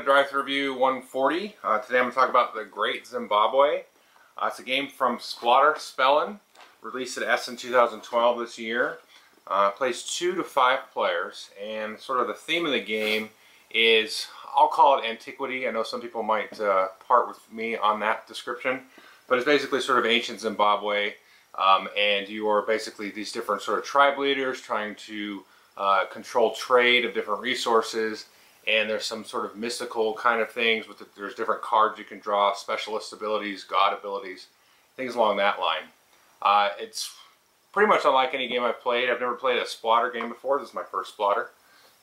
To Drive Review 140. Uh, today I'm going to talk about The Great Zimbabwe. Uh, it's a game from Splotter Spellen, released at Essen 2012 this year. Uh, plays two to five players, and sort of the theme of the game is, I'll call it antiquity. I know some people might uh, part with me on that description, but it's basically sort of ancient Zimbabwe, um, and you are basically these different sort of tribe leaders trying to uh, control trade of different resources and there's some sort of mystical kind of things with the, there's different cards you can draw specialist abilities god abilities things along that line. Uh, it's pretty much unlike any game I've played. I've never played a Splotter game before. This is my first Splotter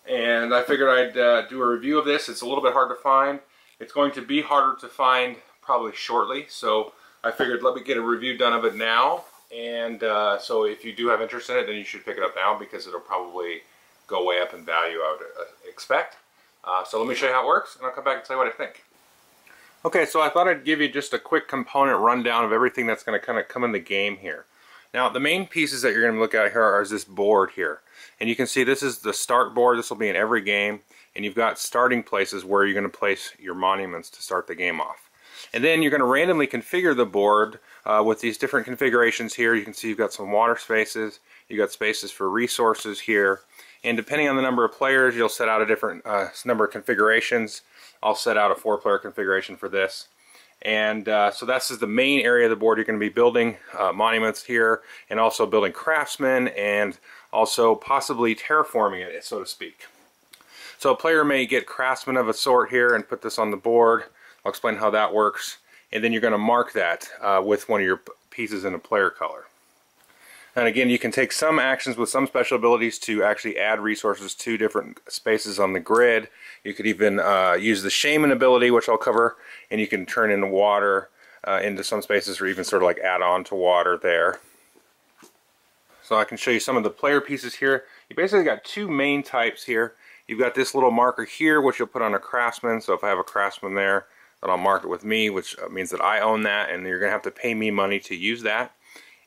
and I figured I'd uh, do a review of this. It's a little bit hard to find. It's going to be harder to find probably shortly. So I figured let me get a review done of it now. And uh, so if you do have interest in it then you should pick it up now because it'll probably go way up in value I would uh, expect uh, so let me show you how it works and I'll come back and tell you what I think. Okay, so I thought I'd give you just a quick component rundown of everything that's going to kind of come in the game here. Now, the main pieces that you're going to look at here are this board here. And you can see this is the start board. This will be in every game. And you've got starting places where you're going to place your monuments to start the game off. And then you're going to randomly configure the board uh, with these different configurations here. You can see you've got some water spaces. You've got spaces for resources here. And depending on the number of players, you'll set out a different uh, number of configurations. I'll set out a four-player configuration for this. And uh, so this is the main area of the board you're going to be building uh, monuments here and also building craftsmen and also possibly terraforming it, so to speak. So a player may get craftsmen of a sort here and put this on the board. I'll explain how that works. And then you're going to mark that uh, with one of your pieces in a player color. And again, you can take some actions with some special abilities to actually add resources to different spaces on the grid. You could even uh, use the Shaman ability, which I'll cover, and you can turn in water uh, into some spaces or even sort of like add on to water there. So I can show you some of the player pieces here. You basically got two main types here. You've got this little marker here, which you'll put on a craftsman. So if I have a craftsman there, then I'll mark it with me, which uh, means that I own that, and you're going to have to pay me money to use that.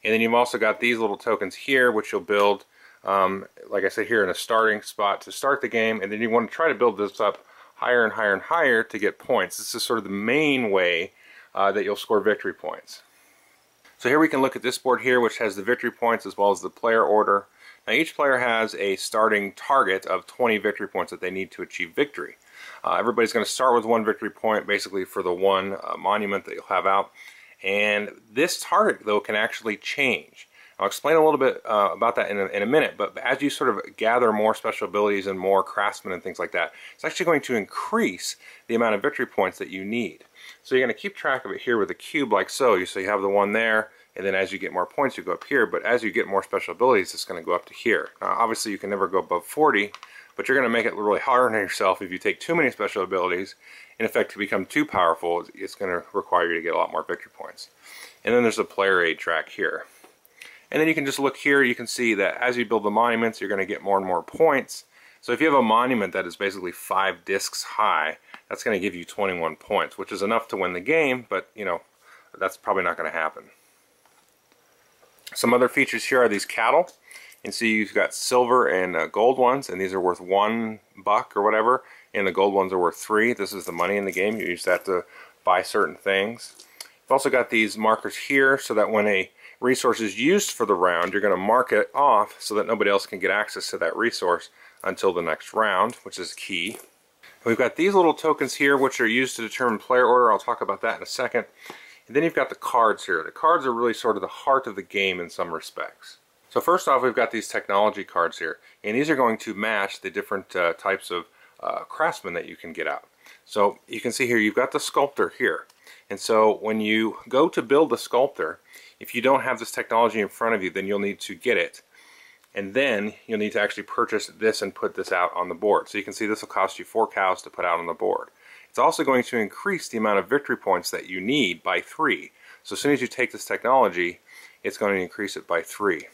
And then you've also got these little tokens here, which you'll build, um, like I said, here in a starting spot to start the game. And then you want to try to build this up higher and higher and higher to get points. This is sort of the main way uh, that you'll score victory points. So here we can look at this board here, which has the victory points as well as the player order. Now each player has a starting target of 20 victory points that they need to achieve victory. Uh, everybody's going to start with one victory point basically for the one uh, monument that you'll have out. And this target, though, can actually change. I'll explain a little bit uh, about that in a, in a minute, but as you sort of gather more special abilities and more craftsmen and things like that, it's actually going to increase the amount of victory points that you need. So you're going to keep track of it here with a cube like so. You so you have the one there, and then as you get more points, you go up here, but as you get more special abilities, it's going to go up to here. Now, obviously, you can never go above 40, but you're going to make it really hard on yourself if you take too many special abilities in effect to become too powerful it's going to require you to get a lot more victory points. And then there's a player aid track here. And then you can just look here you can see that as you build the monuments you're going to get more and more points. So if you have a monument that is basically five discs high that's going to give you 21 points which is enough to win the game but you know that's probably not going to happen. Some other features here are these cattle. And see you've got silver and uh, gold ones and these are worth one buck or whatever and the gold ones are worth three. This is the money in the game. You use that to buy certain things. You've also got these markers here so that when a resource is used for the round, you're going to mark it off so that nobody else can get access to that resource until the next round, which is key. We've got these little tokens here which are used to determine player order. I'll talk about that in a second. And then you've got the cards here. The cards are really sort of the heart of the game in some respects. So first off, we've got these technology cards here. And these are going to match the different uh, types of uh, craftsman that you can get out. So you can see here you've got the sculptor here. And so when you go to build the sculptor, if you don't have this technology in front of you, then you'll need to get it. And then you'll need to actually purchase this and put this out on the board. So you can see this will cost you four cows to put out on the board. It's also going to increase the amount of victory points that you need by three. So as soon as you take this technology, it's going to increase it by three.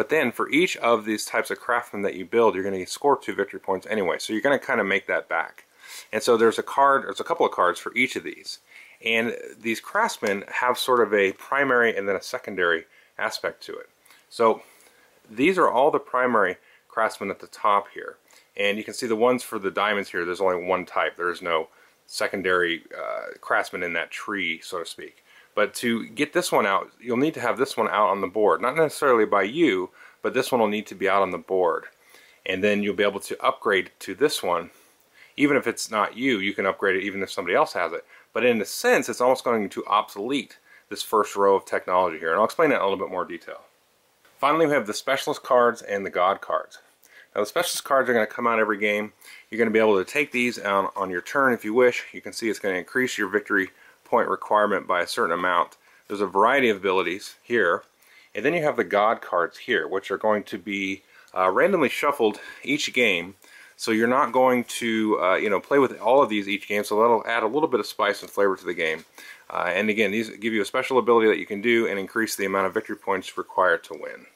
But then for each of these types of craftsmen that you build, you're going to score two victory points anyway. So you're going to kind of make that back. And so there's a card, there's a couple of cards for each of these. And these craftsmen have sort of a primary and then a secondary aspect to it. So these are all the primary craftsmen at the top here. And you can see the ones for the diamonds here, there's only one type. There is no secondary uh, craftsman in that tree, so to speak. But to get this one out, you'll need to have this one out on the board. Not necessarily by you, but this one will need to be out on the board. And then you'll be able to upgrade to this one. Even if it's not you, you can upgrade it even if somebody else has it. But in a sense, it's almost going to obsolete this first row of technology here. And I'll explain that in a little bit more detail. Finally, we have the specialist cards and the god cards. Now the specialist cards are going to come out every game. You're going to be able to take these on, on your turn if you wish. You can see it's going to increase your victory point requirement by a certain amount. There's a variety of abilities here. And then you have the God cards here, which are going to be uh, randomly shuffled each game. So you're not going to, uh, you know, play with all of these each game. So that'll add a little bit of spice and flavor to the game. Uh, and again, these give you a special ability that you can do and increase the amount of victory points required to win.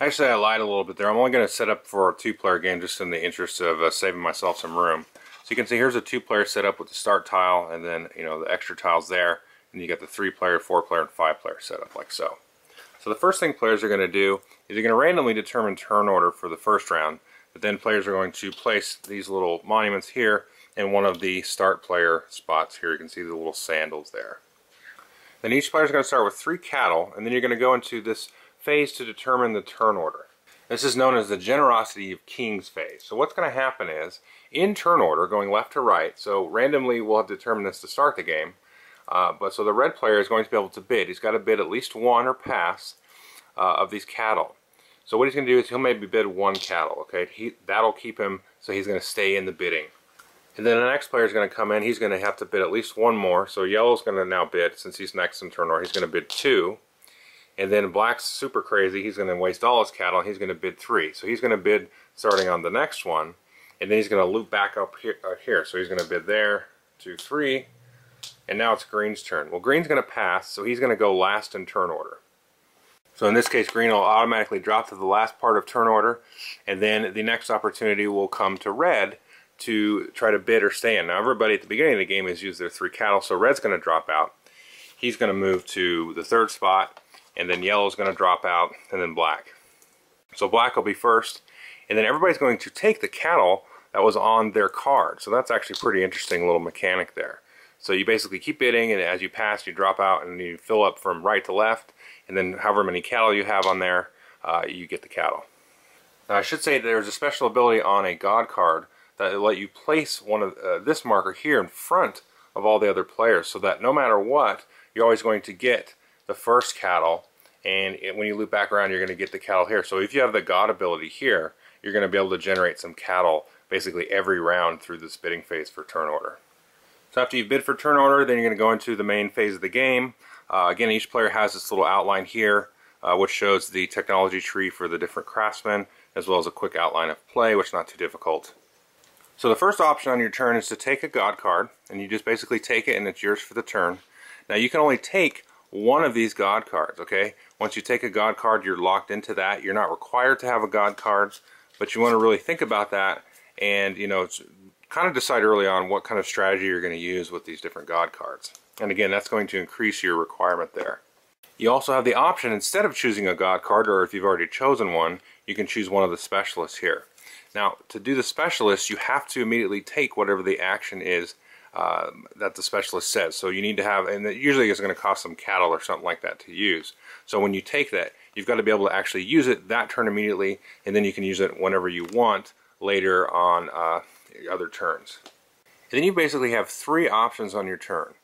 Actually, I lied a little bit there. I'm only going to set up for a two-player game just in the interest of uh, saving myself some room. So you can see here's a two-player setup with the start tile and then you know the extra tiles there. And you got the three-player, four-player, and five-player setup like so. So the first thing players are going to do is they're going to randomly determine turn order for the first round. But then players are going to place these little monuments here in one of the start player spots here. You can see the little sandals there. Then each player is going to start with three cattle, and then you're going to go into this phase to determine the turn order. This is known as the generosity of kings phase. So what's going to happen is, in turn order, going left to right, so randomly we'll have determined this to start the game, uh, but so the red player is going to be able to bid. He's got to bid at least one or pass uh, of these cattle. So what he's going to do is he'll maybe bid one cattle, okay? He, that'll keep him, so he's going to stay in the bidding. And then the next player is going to come in, he's going to have to bid at least one more, so yellow's going to now bid, since he's next in turn order, he's going to bid two. And then black's super crazy. He's going to waste all his cattle he's going to bid three. So he's going to bid starting on the next one. And then he's going to loop back up here. Uh, here. So he's going to bid there, two, three. And now it's green's turn. Well, green's going to pass, so he's going to go last in turn order. So in this case, green will automatically drop to the last part of turn order. And then the next opportunity will come to red to try to bid or stay in. Now everybody at the beginning of the game has used their three cattle, so red's going to drop out. He's going to move to the third spot and then yellow is going to drop out, and then black. So black will be first, and then everybody's going to take the cattle that was on their card. So that's actually pretty interesting little mechanic there. So you basically keep bidding, and as you pass, you drop out, and you fill up from right to left, and then however many cattle you have on there, uh, you get the cattle. Now I should say there's a special ability on a God card that let you place one of uh, this marker here in front of all the other players, so that no matter what, you're always going to get the first cattle and it, when you loop back around you're going to get the cattle here. So if you have the God ability here, you're going to be able to generate some cattle basically every round through this bidding phase for turn order. So after you've bid for turn order, then you're going to go into the main phase of the game. Uh, again, each player has this little outline here, uh, which shows the technology tree for the different craftsmen, as well as a quick outline of play, which is not too difficult. So the first option on your turn is to take a God card, and you just basically take it and it's yours for the turn. Now you can only take one of these God cards, okay? Once you take a God card, you're locked into that. You're not required to have a God cards, but you want to really think about that and, you know, kind of decide early on what kind of strategy you're going to use with these different God cards. And again, that's going to increase your requirement there. You also have the option, instead of choosing a God card, or if you've already chosen one, you can choose one of the specialists here. Now, to do the specialist, you have to immediately take whatever the action is uh, that the specialist says. So you need to have, and it usually is going to cost some cattle or something like that to use. So when you take that, you've got to be able to actually use it that turn immediately, and then you can use it whenever you want later on uh, other turns. And then you basically have three options on your turn.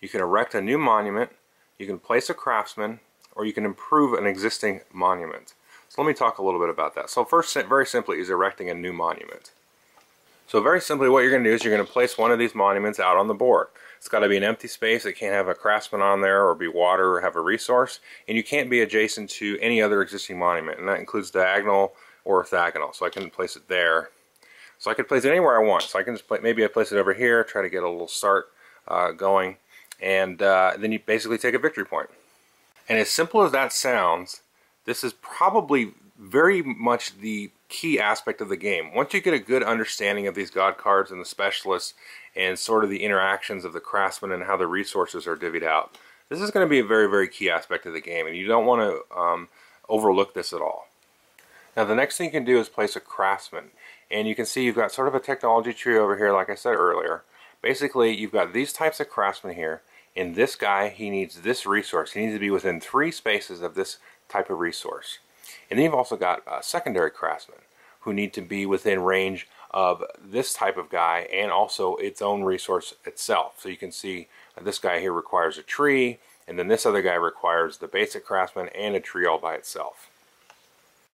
You can erect a new monument, you can place a craftsman, or you can improve an existing monument. So let me talk a little bit about that. So first, very simply, is erecting a new monument. So very simply what you're going to do is you're going to place one of these monuments out on the board. It's got to be an empty space. It can't have a craftsman on there or be water or have a resource. And you can't be adjacent to any other existing monument. And that includes diagonal or orthogonal. So I can place it there. So I can place it anywhere I want. So I can just play, maybe I place it over here, try to get a little start uh, going. And uh, then you basically take a victory point. And as simple as that sounds, this is probably very much the key aspect of the game. Once you get a good understanding of these god cards and the specialists and sort of the interactions of the craftsmen and how the resources are divvied out, this is going to be a very, very key aspect of the game, and you don't want to um, overlook this at all. Now the next thing you can do is place a craftsman. And you can see you've got sort of a technology tree over here like I said earlier. Basically you've got these types of craftsmen here. and this guy, he needs this resource. He needs to be within three spaces of this type of resource. And then you've also got uh, secondary craftsmen who need to be within range of this type of guy and also its own resource itself. So you can see uh, this guy here requires a tree, and then this other guy requires the basic craftsman and a tree all by itself.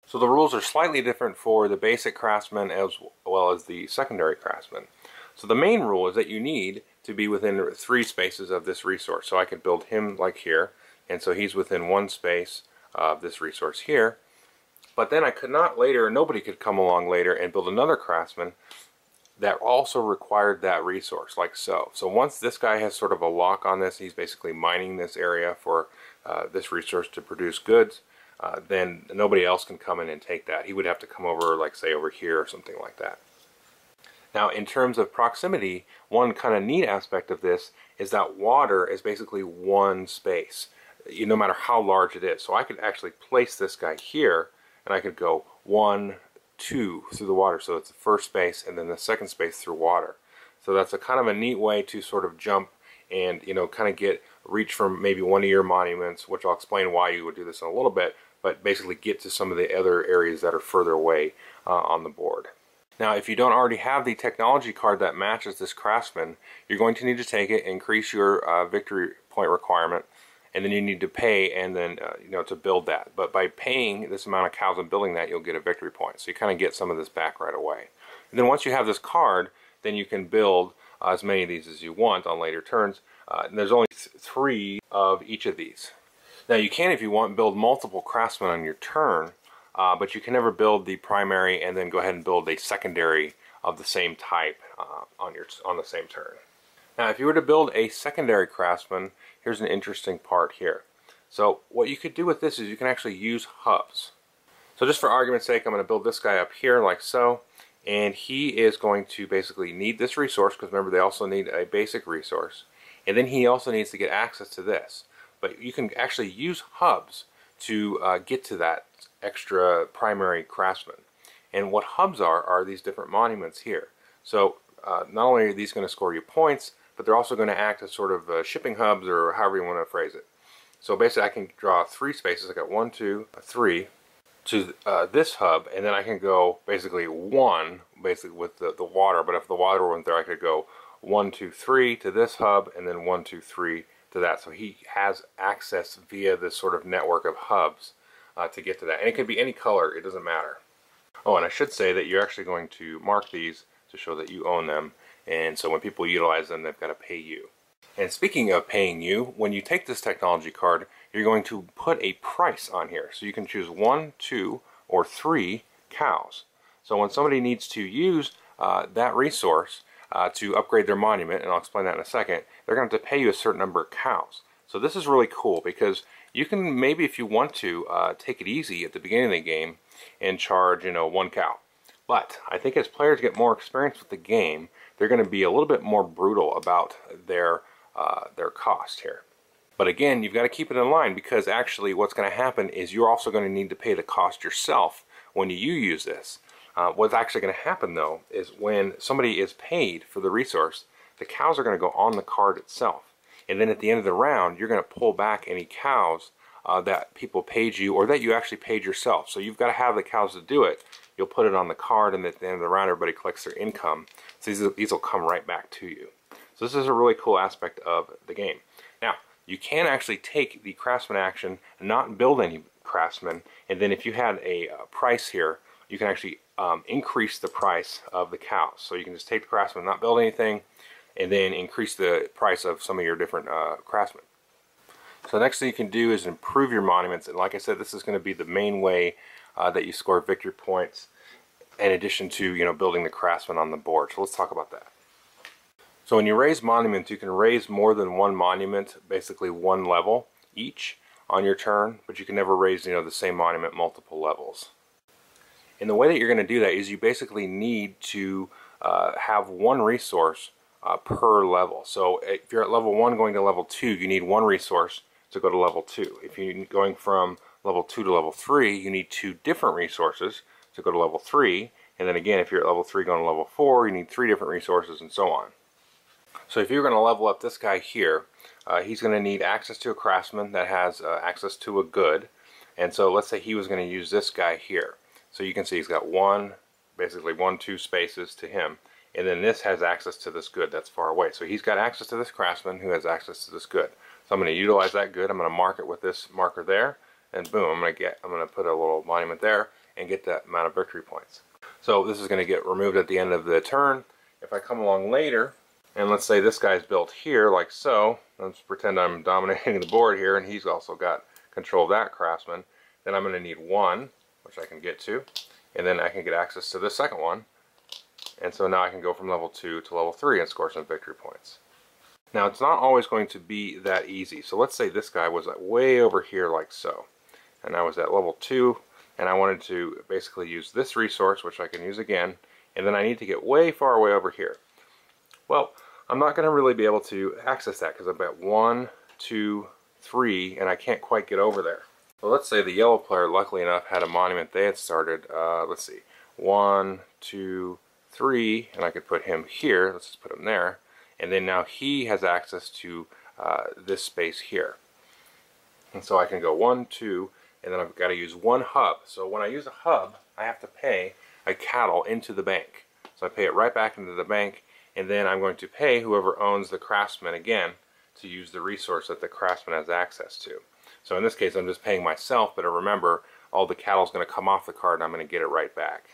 So the rules are slightly different for the basic craftsman as well as the secondary craftsman. So the main rule is that you need to be within three spaces of this resource. So I could build him like here, and so he's within one space of this resource here. But then I could not later, nobody could come along later and build another craftsman that also required that resource, like so. So once this guy has sort of a lock on this, he's basically mining this area for uh, this resource to produce goods, uh, then nobody else can come in and take that. He would have to come over, like say over here or something like that. Now in terms of proximity, one kind of neat aspect of this is that water is basically one space, no matter how large it is. So I could actually place this guy here and I could go one, two through the water. So it's the first space and then the second space through water. So that's a kind of a neat way to sort of jump and, you know, kind of get reach from maybe one of your monuments, which I'll explain why you would do this in a little bit, but basically get to some of the other areas that are further away uh, on the board. Now, if you don't already have the technology card that matches this Craftsman, you're going to need to take it, increase your uh, victory point requirement, and then you need to pay and then, uh, you know, to build that. But by paying this amount of cows and building that, you'll get a victory point. So you kind of get some of this back right away. And then once you have this card, then you can build uh, as many of these as you want on later turns. Uh, and there's only th three of each of these. Now you can, if you want, build multiple craftsmen on your turn, uh, but you can never build the primary and then go ahead and build a secondary of the same type uh, on your on the same turn. Now if you were to build a secondary craftsman, here's an interesting part here. So what you could do with this is you can actually use hubs. So just for argument's sake, I'm going to build this guy up here like so, and he is going to basically need this resource, because remember they also need a basic resource, and then he also needs to get access to this but you can actually use hubs to uh, get to that extra primary craftsman. And what hubs are, are these different monuments here. So uh, not only are these going to score you points, but they're also going to act as sort of uh, shipping hubs or however you want to phrase it. So basically I can draw three spaces. I got one, two, three to uh, this hub, and then I can go basically one, basically with the, the water, but if the water wasn't there, I could go one, two, three to this hub, and then one, two, three to that. So he has access via this sort of network of hubs uh, to get to that. And it can be any color, it doesn't matter. Oh, and I should say that you're actually going to mark these to show that you own them. And so when people utilize them, they've got to pay you. And speaking of paying you, when you take this technology card, you're going to put a price on here. So you can choose one, two, or three cows. So when somebody needs to use uh, that resource, uh, to upgrade their monument, and I'll explain that in a second, they're going to have to pay you a certain number of cows. So this is really cool because you can maybe, if you want to, uh, take it easy at the beginning of the game and charge, you know, one cow. But I think as players get more experience with the game, they're going to be a little bit more brutal about their uh, their cost here. But again, you've got to keep it in line because actually what's going to happen is you're also going to need to pay the cost yourself when you use this. Uh, what's actually going to happen though is when somebody is paid for the resource, the cows are going to go on the card itself. And then at the end of the round, you're going to pull back any cows uh, that people paid you or that you actually paid yourself. So you've got to have the cows to do it. You'll put it on the card and at the end of the round, everybody collects their income. So these, these will come right back to you. So this is a really cool aspect of the game. Now, you can actually take the craftsman action not build any craftsman. And then if you had a uh, price here, you can actually um, increase the price of the cows. So you can just take the craftsman, not build anything, and then increase the price of some of your different uh, craftsmen. So the next thing you can do is improve your monuments. And like I said, this is going to be the main way uh, that you score victory points in addition to, you know, building the craftsman on the board. So let's talk about that. So when you raise monuments, you can raise more than one monument, basically one level each on your turn, but you can never raise, you know, the same monument multiple levels. And the way that you're going to do that is you basically need to uh, have one resource uh, per level. So if you're at level 1 going to level 2, you need one resource to go to level 2. If you're going from level 2 to level 3, you need two different resources to go to level 3. And then again, if you're at level 3 going to level 4, you need three different resources and so on. So if you're going to level up this guy here, uh, he's going to need access to a craftsman that has uh, access to a good. And so let's say he was going to use this guy here. So you can see he's got one, basically one, two spaces to him. And then this has access to this good that's far away. So he's got access to this craftsman who has access to this good. So I'm going to utilize that good. I'm going to mark it with this marker there. And boom, I'm going to get, I'm going to put a little monument there and get that amount of victory points. So this is going to get removed at the end of the turn. If I come along later, and let's say this guy's built here like so, let's pretend I'm dominating the board here and he's also got control of that craftsman, then I'm going to need one, which I can get to, and then I can get access to the second one, and so now I can go from level 2 to level 3 and score some victory points. Now it's not always going to be that easy. So let's say this guy was way over here like so. And I was at level 2 and I wanted to basically use this resource which I can use again and then I need to get way far away over here. Well, I'm not going to really be able to access that because I'm at one, two, three, and I can't quite get over there. Well, let's say the yellow player, luckily enough, had a monument they had started. Uh, let's see, one, two, three, and I could put him here. Let's just put him there. And then now he has access to uh, this space here. And so I can go one, two, and then I've got to use one hub. So when I use a hub, I have to pay a cattle into the bank. So I pay it right back into the bank, and then I'm going to pay whoever owns the craftsman again to use the resource that the craftsman has access to. So in this case, I'm just paying myself, but remember, all the cattle is going to come off the card and I'm going to get it right back.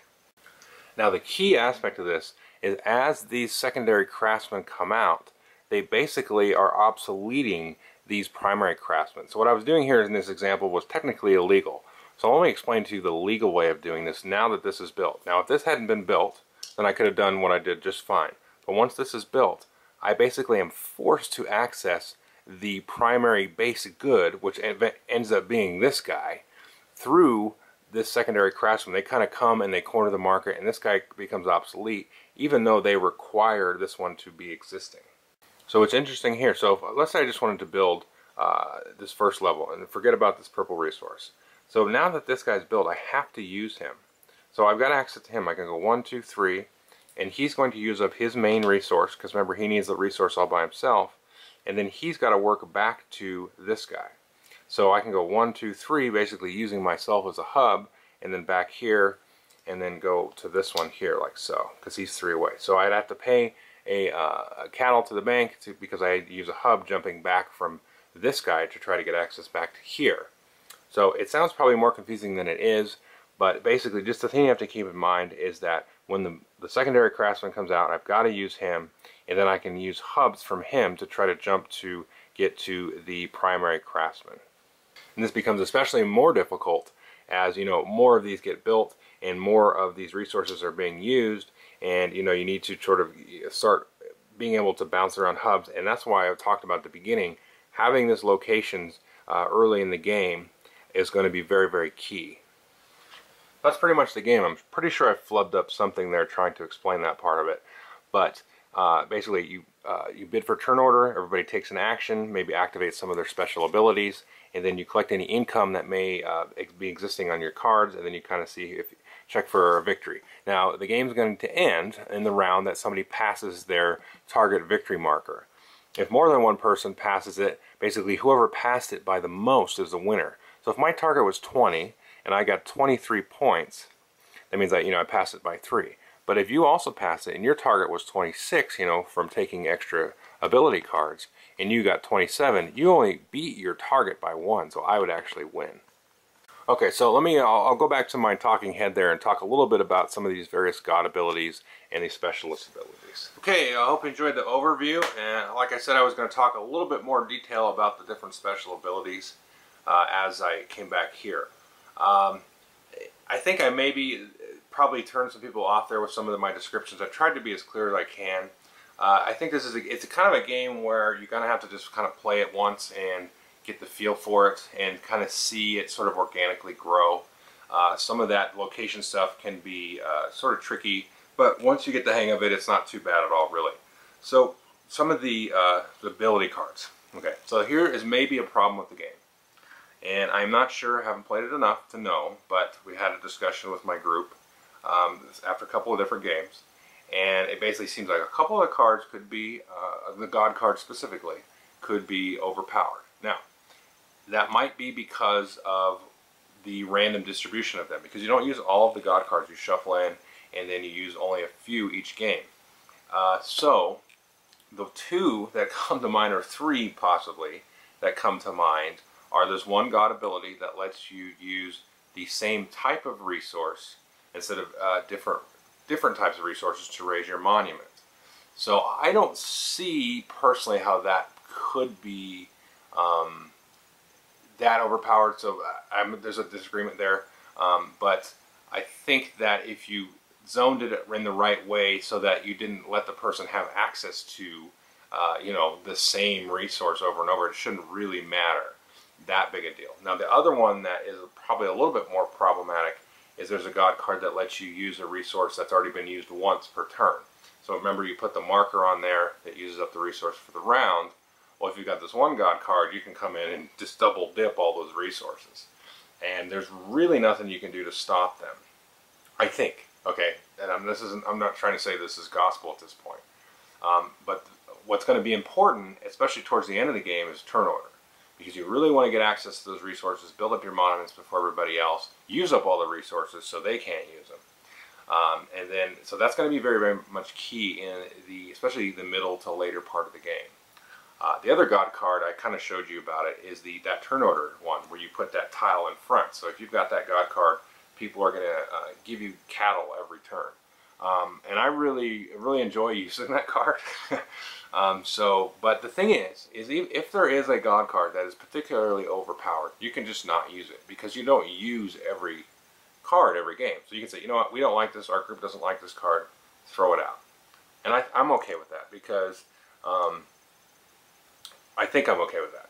Now the key aspect of this is as these secondary craftsmen come out, they basically are obsoleting these primary craftsmen. So what I was doing here in this example was technically illegal. So let me explain to you the legal way of doing this now that this is built. Now if this hadn't been built, then I could have done what I did just fine. But once this is built, I basically am forced to access the primary basic good, which ends up being this guy, through this secondary craftsman. They kind of come and they corner the market, and this guy becomes obsolete, even though they require this one to be existing. So it's interesting here. So if, let's say I just wanted to build uh, this first level and forget about this purple resource. So now that this guy's built, I have to use him. So I've got access to him. I can go one, two, three, and he's going to use up his main resource because remember he needs the resource all by himself and then he's got to work back to this guy. So I can go one, two, three, basically using myself as a hub, and then back here, and then go to this one here like so, because he's three away. So I'd have to pay a, uh, a cattle to the bank to, because I use a hub jumping back from this guy to try to get access back to here. So it sounds probably more confusing than it is, but basically just the thing you have to keep in mind is that when the, the secondary craftsman comes out, I've got to use him, and then I can use hubs from him to try to jump to get to the primary craftsman. And this becomes especially more difficult as you know more of these get built and more of these resources are being used and you know you need to sort of start being able to bounce around hubs and that's why I talked about the beginning having this locations uh, early in the game is going to be very very key. That's pretty much the game. I'm pretty sure I flubbed up something there trying to explain that part of it but uh, basically, you uh, you bid for turn order. Everybody takes an action, maybe activates some of their special abilities, and then you collect any income that may uh, be existing on your cards, and then you kind of see if check for a victory. Now, the game's going to end in the round that somebody passes their target victory marker. If more than one person passes it, basically whoever passed it by the most is the winner. So if my target was 20 and I got 23 points, that means that you know I passed it by three. But if you also pass it and your target was 26, you know, from taking extra ability cards, and you got 27, you only beat your target by one, so I would actually win. Okay, so let me, I'll, I'll, go back to my talking head there and talk a little bit about some of these various god abilities and these specialist abilities. Okay, I hope you enjoyed the overview, and like I said, I was going to talk a little bit more detail about the different special abilities uh, as I came back here. Um, I think I maybe probably turned some people off there with some of my descriptions. I tried to be as clear as I can. Uh, I think this is a, it's a kind of a game where you're gonna have to just kind of play it once and get the feel for it and kind of see it sort of organically grow. Uh, some of that location stuff can be uh, sort of tricky, but once you get the hang of it, it's not too bad at all, really. So some of the, uh, the ability cards. Okay, so here is maybe a problem with the game. And I'm not sure, I haven't played it enough to know, but we had a discussion with my group um, after a couple of different games. And it basically seems like a couple of the cards could be, uh, the God card specifically, could be overpowered. Now, that might be because of the random distribution of them, because you don't use all of the God cards. You shuffle in, and then you use only a few each game. Uh, so, the two that come to mind, or three possibly, that come to mind, are this one God ability that lets you use the same type of resource instead of uh, different different types of resources to raise your monument. So I don't see personally how that could be um, that overpowered. So I'm, there's a disagreement there, um, but I think that if you zoned it in the right way so that you didn't let the person have access to, uh, you know, the same resource over and over, it shouldn't really matter that big a deal. Now the other one that is probably a little bit more problematic is there's a God card that lets you use a resource that's already been used once per turn. So remember you put the marker on there that uses up the resource for the round. Well, if you've got this one God card, you can come in and just double dip all those resources. And there's really nothing you can do to stop them. I think, okay, and I'm, this isn't, I'm not trying to say this is gospel at this point. Um, but what's going to be important, especially towards the end of the game, is turn order because you really want to get access to those resources, build up your monuments before everybody else, use up all the resources so they can't use them. Um, and then, so that's going to be very, very much key in the, especially the middle to later part of the game. Uh, the other God card I kind of showed you about it is the that turn order one where you put that tile in front. So if you've got that God card, people are going to uh, give you cattle every turn. Um, and I really, really enjoy using that card. um, so, but the thing is, is if there is a God card that is particularly overpowered, you can just not use it because you don't use every card every game. So you can say, you know what, we don't like this, our group doesn't like this card, throw it out. And I, am okay with that because um, I think I'm okay with that.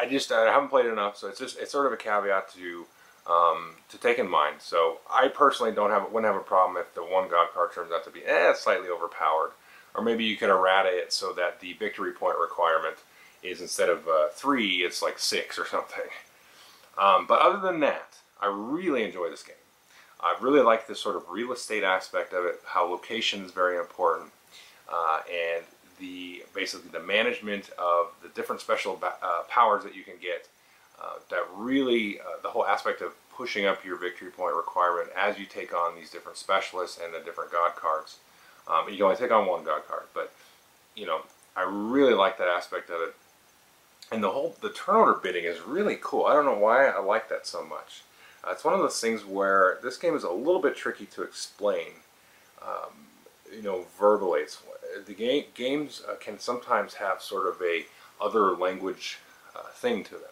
I just I haven't played enough, so it's just it's sort of a caveat to um, to take in mind. So I personally don't have wouldn't have a problem if the one God card turns out to be eh, slightly overpowered, or maybe you can errata it so that the victory point requirement is instead of uh, three, it's like six or something. Um, but other than that, I really enjoy this game. I really like this sort of real estate aspect of it, how location is very important, uh, and the basically the management of the different special uh, powers that you can get uh, that really, uh, the whole aspect of pushing up your victory point requirement as you take on these different specialists and the different god cards. Um, you can only take on one god card, but you know, I really like that aspect of it. And the whole, the turn order bidding is really cool. I don't know why I like that so much. Uh, it's one of those things where this game is a little bit tricky to explain, um, you know, verbally. It's, the game, games uh, can sometimes have sort of a other language uh, thing to them.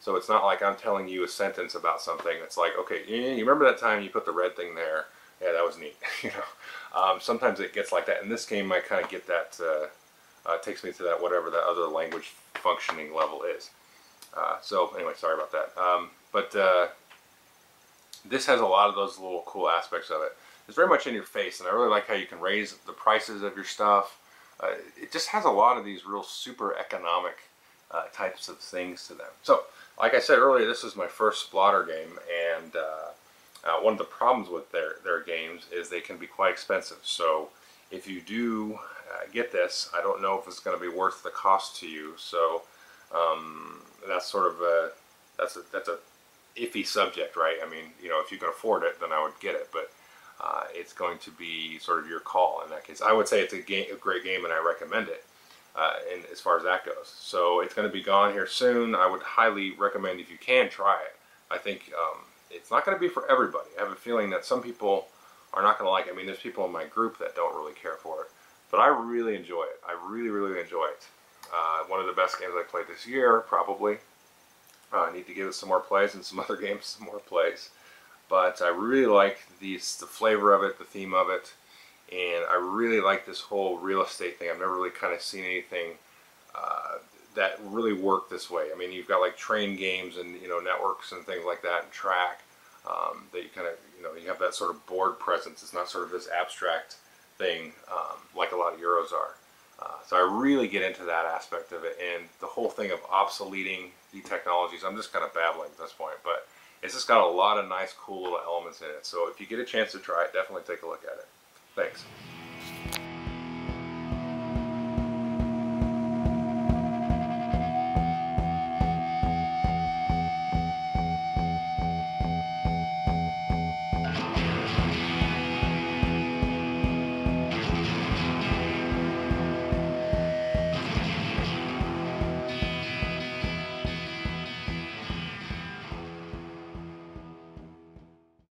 So it's not like I'm telling you a sentence about something. It's like, okay, you remember that time you put the red thing there? Yeah, that was neat. you know, um, sometimes it gets like that. In this game, I kind of get that. Uh, uh, takes me to that whatever that other language functioning level is. Uh, so anyway, sorry about that. Um, but uh, this has a lot of those little cool aspects of it. It's very much in your face, and I really like how you can raise the prices of your stuff. Uh, it just has a lot of these real super economic uh, types of things to them. So like I said earlier, this is my first Splotter game, and uh, uh, one of the problems with their, their games is they can be quite expensive. So if you do uh, get this, I don't know if it's going to be worth the cost to you. So um, that's sort of a that's a that's a iffy subject, right? I mean, you know, if you can afford it, then I would get it, but uh, it's going to be sort of your call in that case. I would say it's a, game, a great game, and I recommend it uh, and as far as that goes. So it's going to be gone here soon. I would highly recommend if you can try it. I think um, it's not going to be for everybody. I have a feeling that some people are not going to like it. I mean, there's people in my group that don't really care for it. But I really enjoy it. I really, really enjoy it. Uh, one of the best games I played this year, probably. Uh, I need to give it some more plays and some other games some more plays. But I really like these, the flavor of it, the theme of it and I really like this whole real estate thing. I've never really kind of seen anything uh, that really worked this way. I mean, you've got like train games and you know networks and things like that, and track um, that you kind of you know you have that sort of board presence. It's not sort of this abstract thing um, like a lot of Euros are. Uh, so I really get into that aspect of it, and the whole thing of obsoleting the technologies. I'm just kind of babbling at this point, but it's just got a lot of nice, cool little elements in it. So if you get a chance to try it, definitely take a look at it. Thanks.